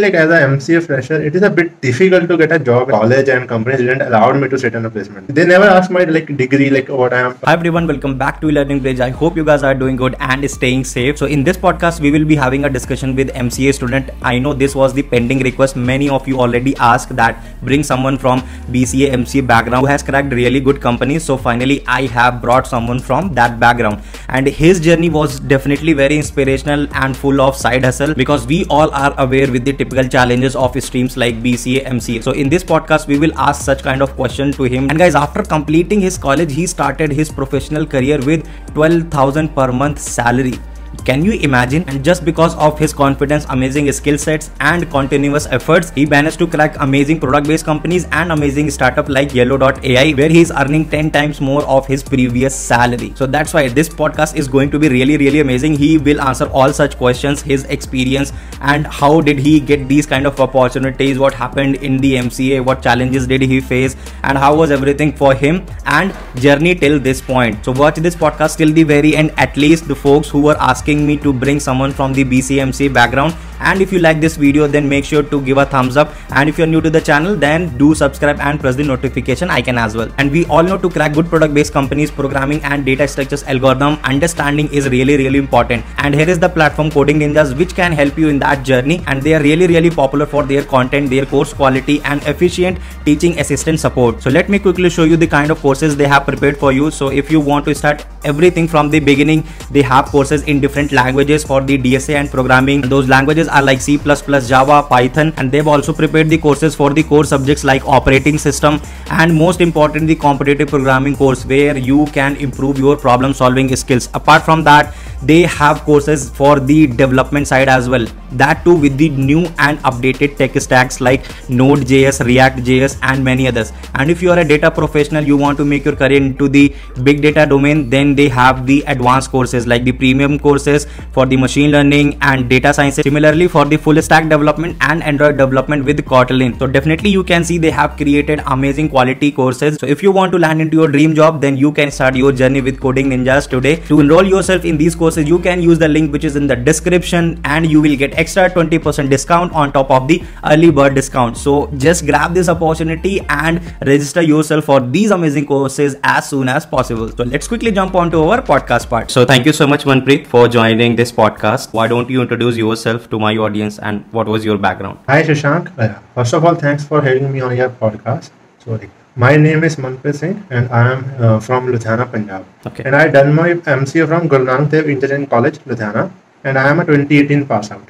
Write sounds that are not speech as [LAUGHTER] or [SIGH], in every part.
like as a MCA fresher, it is a bit difficult to get a job college and companies didn't allow me to sit in a placement. They never asked my like degree, like what I am. Hi everyone, welcome back to Learning Bridge. I hope you guys are doing good and staying safe. So in this podcast, we will be having a discussion with MCA student. I know this was the pending request. Many of you already asked that bring someone from BCA MCA background who has cracked really good companies. So finally, I have brought someone from that background, and his journey was definitely very inspirational and full of side hustle because we all are aware with the typical challenges of streams like BCA, MCA. So in this podcast, we will ask such kind of question to him. And guys, after completing his college, he started his professional career with 12,000 per month salary. Can you imagine? And just because of his confidence, amazing skill sets, and continuous efforts, he managed to crack amazing product based companies and amazing startup like Yellow.ai, where he is earning 10 times more of his previous salary. So that's why this podcast is going to be really, really amazing. He will answer all such questions, his experience, and how did he get these kind of opportunities, what happened in the MCA, what challenges did he face, and how was everything for him, and journey till this point. So watch this podcast till the very end, at least the folks who were asking asking me to bring someone from the BCMC background and if you like this video then make sure to give a thumbs up. And if you're new to the channel then do subscribe and press the notification icon as well. And we all know to crack good product based companies programming and data structures algorithm understanding is really really important. And here is the platform coding ninjas which can help you in that journey. And they are really really popular for their content their course quality and efficient teaching assistant support. So let me quickly show you the kind of courses they have prepared for you. So if you want to start everything from the beginning they have courses in different languages for the DSA and programming. Those languages are like C++, Java, Python and they've also prepared the courses for the core subjects like operating system and most important the competitive programming course where you can improve your problem solving skills. Apart from that they have courses for the development side as well. That too with the new and updated tech stacks like node.js react.js and many others. And if you are a data professional you want to make your career into the big data domain then they have the advanced courses like the premium courses for the machine learning and data science. Similarly for the full stack development and android development with kotlin. So definitely you can see they have created amazing quality courses. So if you want to land into your dream job then you can start your journey with coding ninjas today. To enroll yourself in these courses courses you can use the link which is in the description and you will get extra 20% discount on top of the early bird discount. So just grab this opportunity and register yourself for these amazing courses as soon as possible. So let's quickly jump on to our podcast part. So thank you so much manpreet for joining this podcast. Why don't you introduce yourself to my audience and what was your background hi shashank uh, first of all thanks for having me on your podcast sorry my name is Manpreet Singh and I am uh, from Ludhiana, Punjab. Okay. And I done my MCA from Guru Nanak Dev Engineering College, Ludhiana, and I am a 2018 pass out.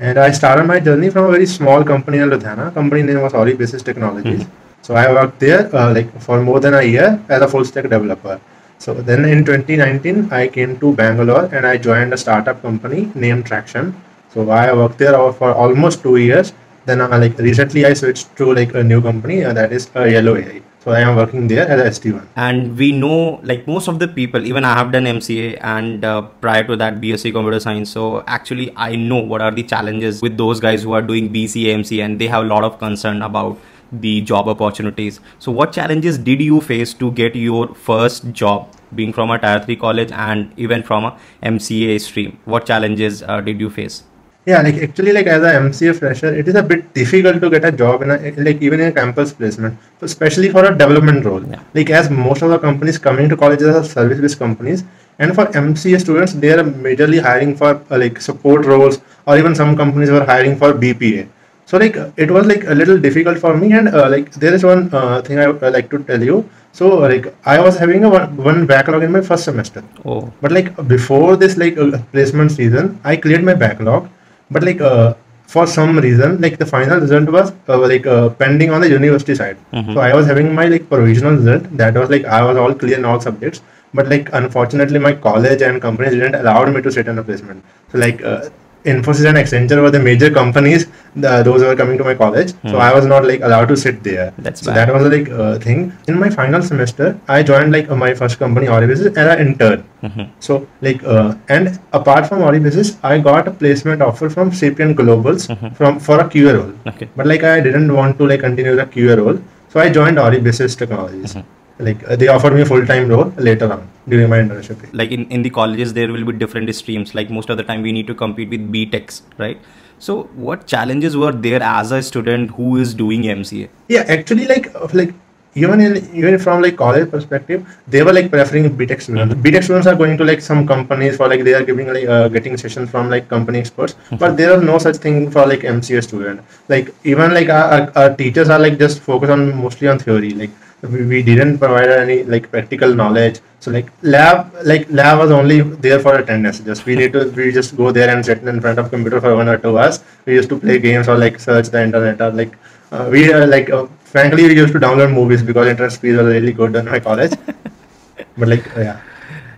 And I started my journey from a very small company in Ludhiana. Company name was Oribasis Technologies. Mm-hmm. So I worked there uh, like for more than a year as a full stack developer. So then in 2019 I came to Bangalore and I joined a startup company named Tracxn. So I worked there for almost two years. Then uh, like recently i switched to like a new company uh, that is uh, yellow ai so i am working there as a st1 and we know like most of the people even i have done mca and uh, prior to that bsc computer science. So actually i know what are the challenges with those guys who are doing bca mca and they have a lot of concern about the job opportunities. So what challenges did you face to get your first job being from a tier 3 college and even from a mca stream? What challenges uh, did you face yeah, like actually, like as a MCA fresher, it is a bit difficult to get a job in a like even in a campus placement, so especially for a development role. Yeah. Like as most of the companies coming to colleges are service-based companies, and for MCA students, they are majorly hiring for uh, like support roles, or even some companies were hiring for BPA. So like it was like a little difficult for me, and uh, like there is one uh, thing I would like to tell you. So like I was having a one, one backlog in my first semester. Oh. But like before this like uh, placement season, I cleared my backlog but like uh, for some reason like the final result was uh, like uh, pending on the university side. Mm-hmm. so i was having my like provisional result. That was like i was all clear in all subjects. But like unfortunately my college and companies didn't allow me to sit in a placement. So like uh, Infosys and Accenture were the major companies. The, those were coming to my college, mm. so hmm. I was not like allowed to sit there. That's so bad. that was like uh, thing. In my final semester, I joined like uh, my first company Oribasis as an intern. Mm-hmm. So like uh, and apart from Oribasis, I got a placement offer from Sapient Globals mm-hmm. from for a QA role. Okay. But like I didn't want to like continue the QA role, so I joined Oribasis Technologies. Mm-hmm like uh, they offered me a full-time role later on during my internship like in, in the colleges there will be different streams like most of the time we need to compete with btechs right So, what challenges were there as a student who is doing MCA? Yeah, actually, like uh, like even in even from like college perspective, they were like preferring BTech students. BTech students are going to like some companies for like they are giving like uh, getting sessions from like company experts, but there are no such thing for like MCA student. Like even like our, our, our teachers are like just focused on mostly on theory. Like we, we didn't provide any like practical knowledge. So like lab like lab was only there for attendance. Just we need to we just go there and sit in front of computer for one or two hours. We used to play games or like search the internet or like uh, we uh, like uh, frankly we used to download movies because internet speeds were really good in my college. [LAUGHS] but like yeah.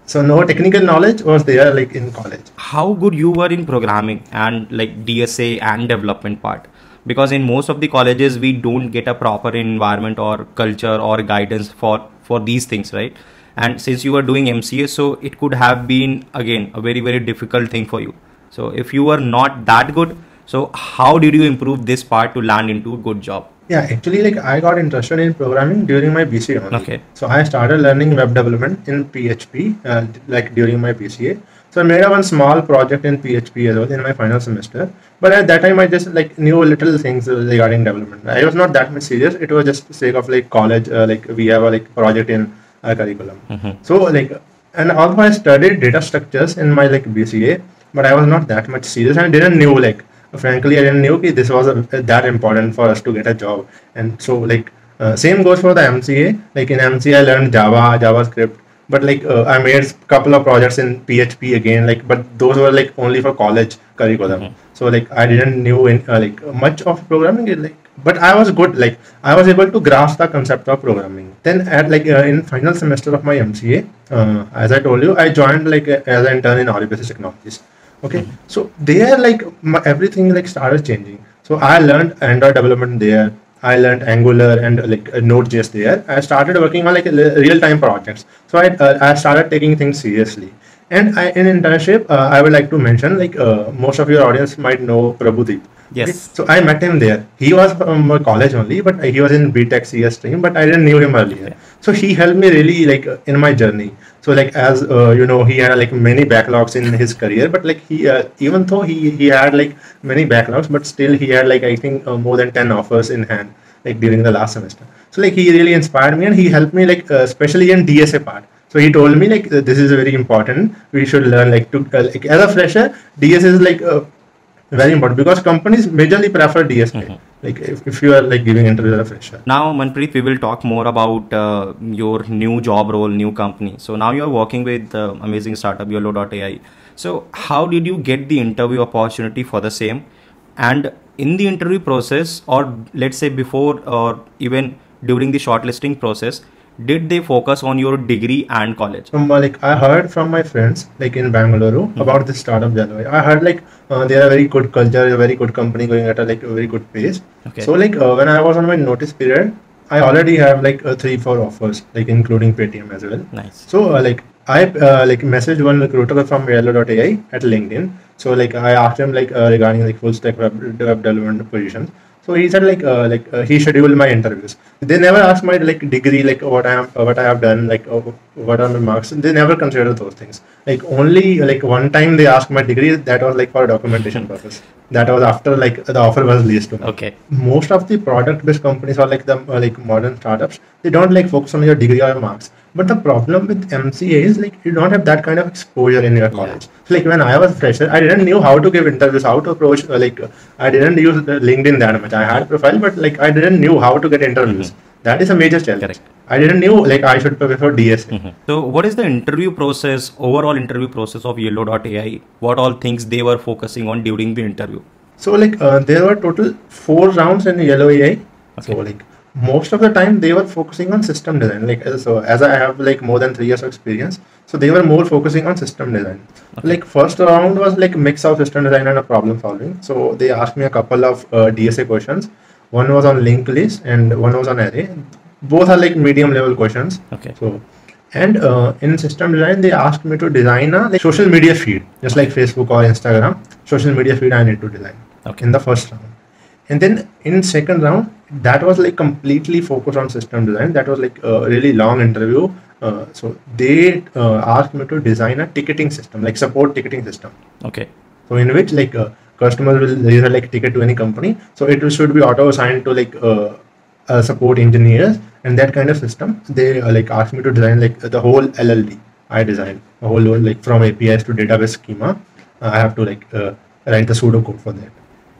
So no technical knowledge was there like in college. How good you were in programming and like DSA and development part? Because in most of the colleges we don't get a proper environment or culture or guidance for for these things, right? And since you were doing MCA, so it could have been again a very very difficult thing for you. So if you were not that good, so how did you improve this part to land into a good job? Yeah, actually, like I got interested in programming during my BCA only. Okay. So I started learning web development in PHP, uh, like during my BCA. So I made a one small project in PHP as well in my final semester. But at that time, I just like knew little things regarding development. I was not that much serious. It was just sake of like college, uh, like we have a like project in our curriculum. So like, and although I studied data structures in my like BCA, but I was not that much serious and didn't knew like frankly, I didn't knew that this was a, that important for us to get a job. And so, like, uh, same goes for the MCA. Like in MCA, I learned Java, JavaScript, but like uh, I made a couple of projects in PHP again. Like, but those were like only for college curriculum. Mhm. So like I didn't knew in, uh, like much of programming. Like, but I was good. Like I was able to grasp the concept of programming. Then at like uh, in final semester of my MCA, uh, as I told you, I joined like as an intern in Oribasis Technologies okay so there like my, everything like started changing so i learned android development there i learned angular and like uh, node.js there i started working on like real time projects so i uh, i started taking things seriously and I, in internship uh, i would like to mention like uh, most of your audience might know prabhudeep Yes. so I met him there. He was from college only, but he was in BTech CS stream, but I didn't knew him earlier. So he helped me really like uh, in my journey. So like as uh, you know, he had like many backlogs in his career, but like he uh, even though he he had like many backlogs, but still he had like I think uh, more than ten offers in hand like during the last semester. So like he really inspired me and he helped me like uh, especially in DSA part. So he told me like this is very important. We should learn like to uh, like as a fresher, DSA is like very important because companies majorly prefer DSA. Mhm. Like if, if you are like giving interview as a fresher. Now, Manpreet, we will talk more about uh, your new job role, new company. So now you are working with uh, amazing startup Yellow.ai. So how did you get the interview opportunity for the same? And in the interview process, or let's say before or even during the shortlisting process, did they focus on your degree and college? From uh, like I heard from my friends like in Bangalore about this startup Yellow.ai. I heard like uh, they are a very good culture, a very good company going at a like a very good pace. Okay. So like uh, when I was on my notice period, I already have like uh, three four offers like including Paytm as well. Nice. So uh, like I uh, like messaged one recruiter from Yellow.ai at LinkedIn. So like I asked him like uh, regarding like full stack web, web development positions. So he said like uh, like uh, he scheduled my interviews. They never asked my like degree like what I am what I have done like uh, what are my marks. They never considered those things. Like only like one time they asked my degree. That was like for documentation purpose. That was after like the offer was released to me Okay. most of the product-based companies or like the uh, like modern startups, they don't like focus on your degree or marks. But the problem with MCA is like you don't have that kind of exposure in your college. So like when I was fresher, I didn't knew how to give interviews, how to approach. Uh, like uh, I didn't use LinkedIn that much. I had profile, but like I didn't knew how to get interviews. That is a major challenge. Correct. I didn't knew like I should prepare for DSA. So, what is the interview process, overall interview process of Yellow.ai? What all things they were focusing on during the interview? So like uh, there were total four rounds in Yellow AI. So like most of the time they were focusing on system design. Like uh, so as I have like more than three years of experience, so they were more focusing on system design. Okay. Like first round was like mix of system design and a problem solving. So they asked me a couple of uh, DSA questions. One was on linked list and one was on array. Both are like medium level questions. Okay. So, and uh, in system design, they asked me to design a like, social media feed, just like Facebook or Instagram. Social media feed I need to design Okay. in the first round, and then in second round, that was like completely focused on system design. That was like a really long interview. Uh, so they uh, asked me to design a ticketing system, like support ticketing system. Okay. So in which like uh, customers will raise a like ticket to any company so it should be auto assigned to like uh, uh, support engineers and that kind of system they uh, like asked me to design like the whole lld i designed a whole like from apis to database schema i have to like uh, write the pseudo code for that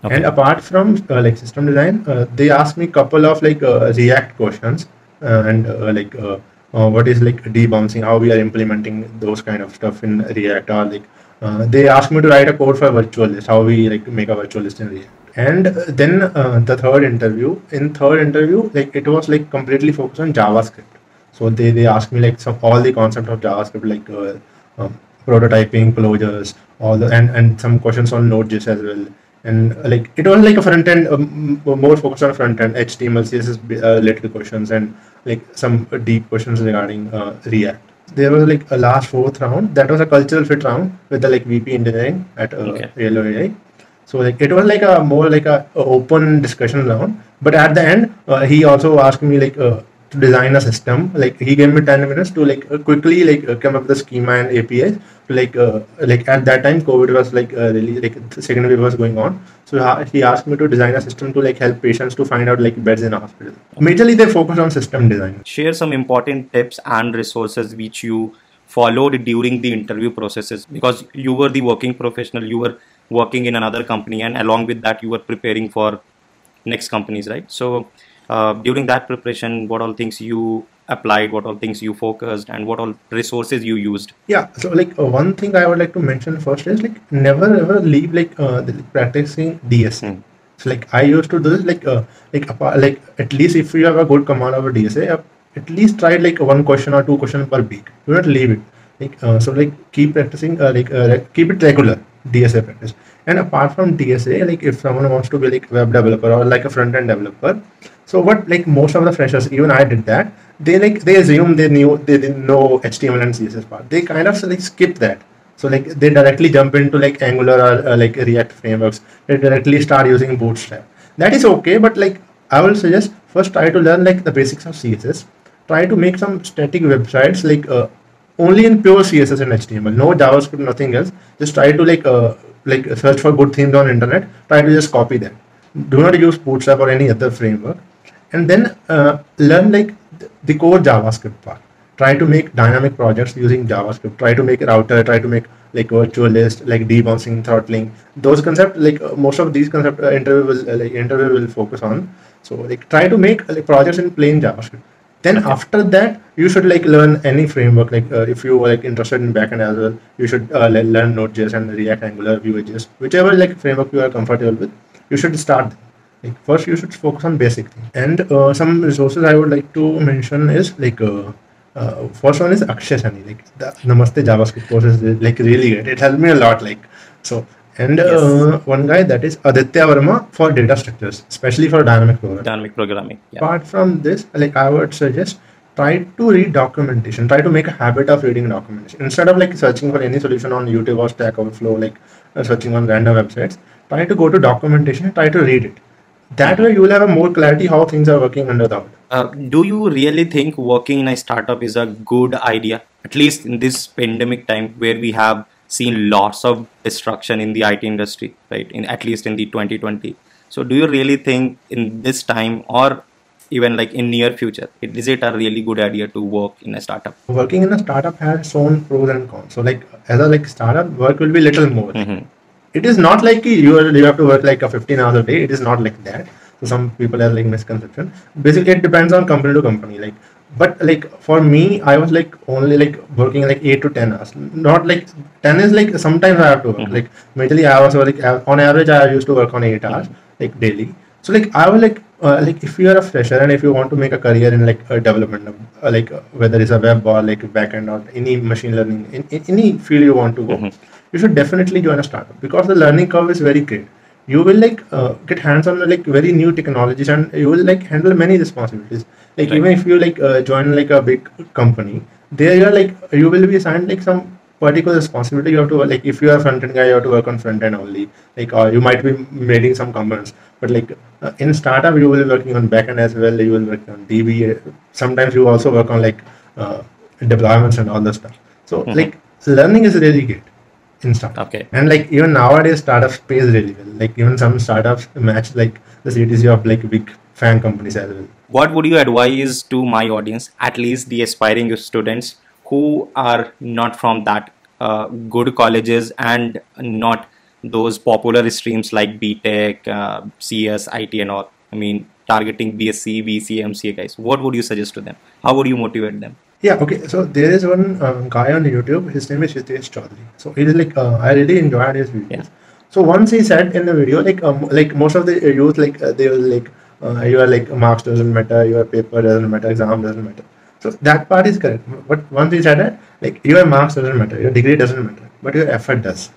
Okay. and apart from uh, like system design uh, they asked me a couple of like uh, react questions uh, and uh, like uh, what is like debouncing how we are implementing those kind of stuff in react or like they asked me to write a code for virtual list how we like make a virtual list in react. And then the third interview in third interview like it was like completely focused on javascript. So they, they asked me like some all the concept of javascript like um, prototyping closures all the and, and some questions on node.js as well and uh, like it was like a front end um, more focused on front end html css uh, related questions and like some deep questions regarding uh, react there was like a last fourth round that was a cultural fit round with the like vp engineering at uh, Okay. AI. So like it was like a more like a, a open discussion round. But at the end, uh, he also asked me like uh, to design a system. Like he gave me ten minutes to like uh, quickly like uh, come up with the schema and APIs. To, like uh, like at that time, COVID was like uh, really like second wave was going on. So he asked me to design a system to like help patients to find out like beds in a hospital. Majorly, they focus on system design. share some important tips and resources which you followed during the interview processes because you were the working professional you were working in another company and along with that you were preparing for next companies right so uh, during that preparation what all things you applied what all things you focused and what all resources you used Yeah, so like uh, one thing I would like to mention first is like never ever leave like uh, the, practicing DSA. Hmm. So like I used to do this like uh, like like at least if you have a good command over DSA, uh, at least try like one question or two questions per week. Do not leave it. Like uh, so like keep practicing uh, like uh, like, keep it regular DSA practice. And apart from DSA, like if someone wants to be like web developer or like a front end developer, so what like most of the freshers, even I did that. They like they assume they knew they didn't know HTML and CSS part. They kind of like skip that. So like they directly jump into like Angular or uh, like React frameworks. They directly start using Bootstrap. That is okay, but like I will suggest first try to learn like the basics of CSS. Try to make some static websites like uh, only in pure CSS and HTML, no JavaScript, nothing else. Just try to like uh, like search for good themes on internet. Try to just copy them. Do not use Bootstrap or any other framework, and then uh, learn like th- the core JavaScript part. Try to make dynamic projects using JavaScript. Try to make router. Try to make like virtual list, like debouncing, throttling. Those concepts, like uh, most of these concepts, uh, interview will uh, like interview will focus on. So like try to make like projects in plain JavaScript then after that you should like learn any framework like uh, if you are like interested in backend as well you should uh, le- learn node.js and react angular vue.js whichever like framework you are comfortable with you should start like first you should focus on basic things and uh, some resources i would like to mention is like uh, uh, first one is Akshay Saini. Like the Namaste JavaScript course is like really good. It helped me a lot. Like so, and uh, one guy that is Aditya Verma for data structures, especially for dynamic programming. Dynamic programming yeah. Apart from this like i would suggest try to read documentation. Try to make a habit of reading documentation. Instead of like searching for any solution on youtube or stack overflow like uh, searching on random websites try to go to documentation try to read it. That way you will have a more clarity how things are working under the hood. Uh, do you really think working in a startup is a good idea at least in this pandemic time where we have seen lots of destruction in the IT industry right in at least in the 2020 so do you really think in this time or even like in near future it, is it a really good idea to work in a startup? Working in a startup has its own pros and cons. So like as a like startup work will be little more. Mhm. it is not like you are, you have to work like a 15 hours a day. It is not like that. So some people have like misconception. Basically it depends on company to company. Like but like for me i was like only like working like 8 to 10 hours. Not like 10 is like sometimes i have to work. Mhm. like majorly i was like on average i used to work on 8 hours like daily. So like i was like uh, like if you are a fresher and if you want to make a career in like a development uh, like uh, whether it's a web or like backend or any machine learning in, in any field you want to go Mhm. you should definitely join a startup because the learning curve is very great you will like uh, get hands on like very new technologies and you will like handle many responsibilities. Like Right. even if you like uh, join like a big company there you are like you will be assigned like some particular responsibility. You have to like if you are front end guy you have to work on front end only. Like or you might be making some components but like uh, in startup you will be working on back end as well. You will work on db sometimes you also work on like uh, deployments and all that stuff. So Mhm. like learning is really great in startup. Okay. And like even nowadays, startups pays really well. Like even some startups match like the CTC of like big FAANG companies as well. What would you advise to my audience, at least the aspiring students who are not from that uh, good colleges and not those popular streams like BTech, uh, CS, IT, and all? I mean, targeting BSc, BC, MCA guys. What would you suggest to them? How would you motivate them? Yeah, okay. So there is one uh, guy on YouTube. His name is Hitesh Choudhary. So he is like uh, I really enjoyed his videos. Yeah. So once he said in the video, like um, like most of the youth, like uh, they will like uh, your like marks doesn't matter, your paper doesn't matter, exam doesn't matter. So that part is correct. But once he said that, like your marks doesn't matter, your degree doesn't matter, but your effort does.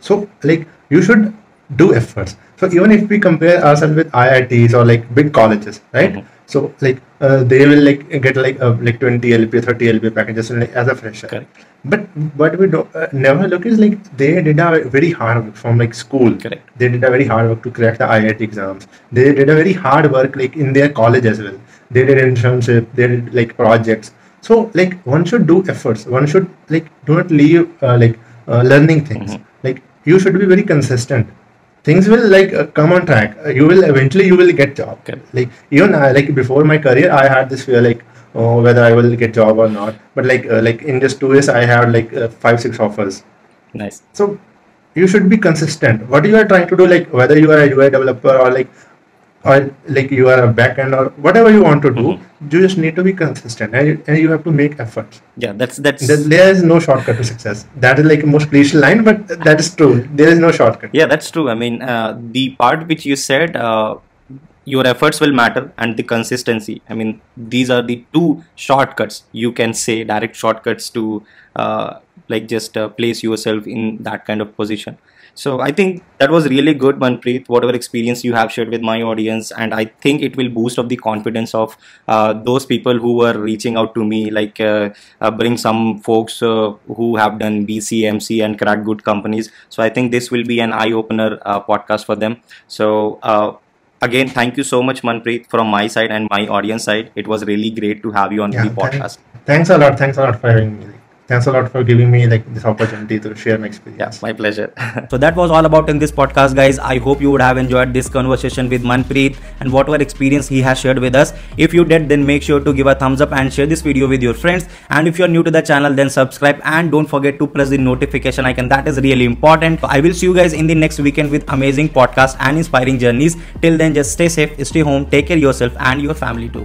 So like you should do efforts. So even if we compare ourselves with IITs or like big colleges, right? Mhm. So like uh, they will like get like uh, like 20 LP, 30 LP packages like, as a fresher. Correct. But what we don't uh, never look is like they did a very hard work from like school. Correct. They did a very hard work to crack the IIT exams. They did a very hard work like in their college as well. They did internship. They did like projects. So like one should do efforts. One should like do not leave uh, like uh, learning things. Mhm. Like you should be very consistent. Things will like uh, come on track. Uh, you will eventually you will get job. Correct. Like even uh, like before my career, I had this fear like oh, whether I will get job or not. But like uh, like in just two years, I had like uh, five six offers. Nice. So you should be consistent. What you are trying to do, like whether you are a UI developer or like or like you are a backend or whatever you want to do, you just need to be consistent and, and you have to make efforts. Yeah, that's that's There, there is no shortcut to success. That is like a most cliche line, but that is true. There is no shortcut. yeah that's true i mean uh, the part which you said uh, your efforts will matter and the consistency i mean these are the two shortcuts you can say direct shortcuts to uh, like just uh, place yourself in that kind of position so i think that was really good manpreet whatever experience you have shared with my audience and i think it will boost up the confidence of uh, those people who were reaching out to me like uh, uh, bring some folks uh, who have done BCMC and crack good companies so i think this will be an eye opener uh, podcast for them so uh, again thank you so much manpreet from my side and my audience side it was really great to have you on Yeah, the podcast thank- thanks a lot. Thanks a lot for having me. Thanks a lot for giving me like this opportunity to share my Yeah, experience. my pleasure. [LAUGHS] so that was all about in this podcast, guys. I hope you would have enjoyed this conversation with Manpreet and whatever experience he has shared with us. If you did, then make sure to give a thumbs up and share this video with your friends. And if you're new to the channel, then subscribe and don't forget to press the notification icon. That is really important. I will see you guys in the next weekend with amazing podcast and inspiring journeys. Till then, just stay safe, stay home, take care of yourself and your family too.